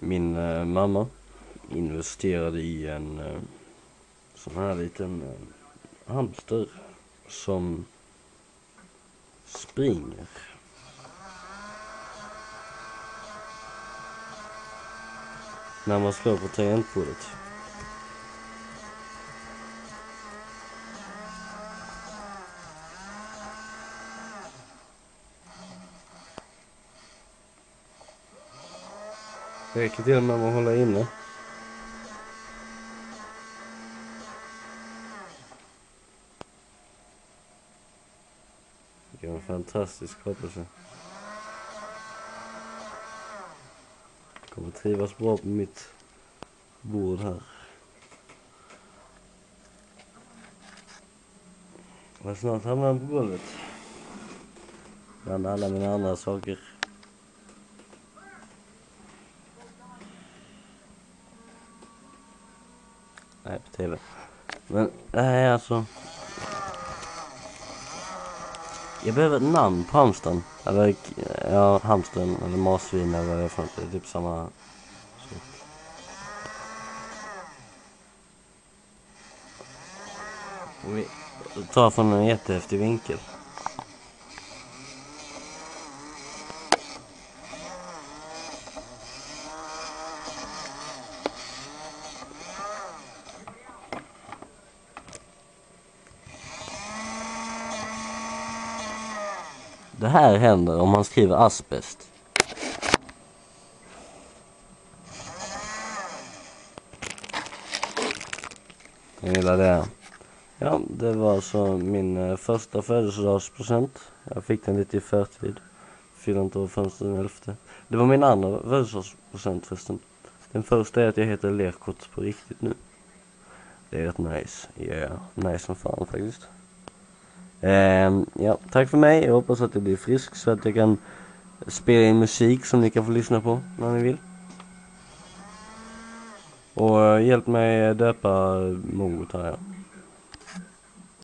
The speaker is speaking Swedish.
Min eh, mamma investerade i en eh, sån här liten eh, hamster som springer. När man slår på tangentbordet. Det räcker till och med med att hålla inne. Vilken fantastisk skapelse. Kommer trivas bra på mitt bord här. Men snart hamnar han på golvet. Bland alla mina andra saker. Nej, på tv. Men är alltså... Jag behöver ett namn på hamstern. Eller ja, hamstern eller marsvin eller vad det är för något. Det är typ samma. Och vi tar från en jättehäftig vinkel. Det här händer om man skriver asbest. Jag gillar det. Ja, det var alltså min eh, första födelsedagspresent. Jag fick den lite i förtid. Fyller inte år förrän den elfte. Det var min andra födelsedagspresent förresten. Den första är att jag heter Lerkot på riktigt nu. Det är rätt nice. Yeah, nice som fan faktiskt. Ehm, ja, tack för mig. Jag hoppas att jag blir frisk så att jag kan spela in musik som ni kan få lyssna på när ni vill. Och eh, hjälp mig döpa mongot här ja.